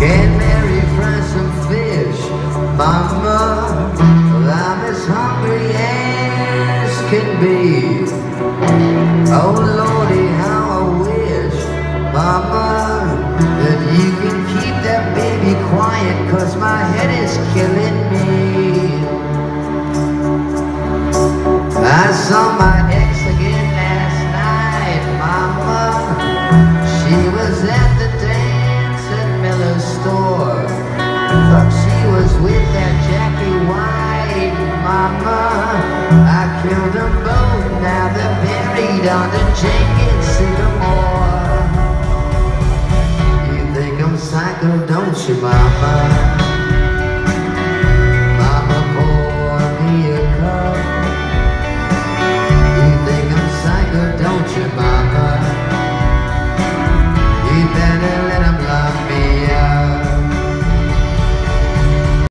Get Mary fry some fish, Mama. I'm as hungry as can be. Oh Lordy, how I wish, Mama, that you can keep that baby quiet, cause my head is killing me. I saw my ex again last night, Mama. I killed them both, now they're buried under Jenkins Sycamore. You think I'm psycho, don't you, Mama?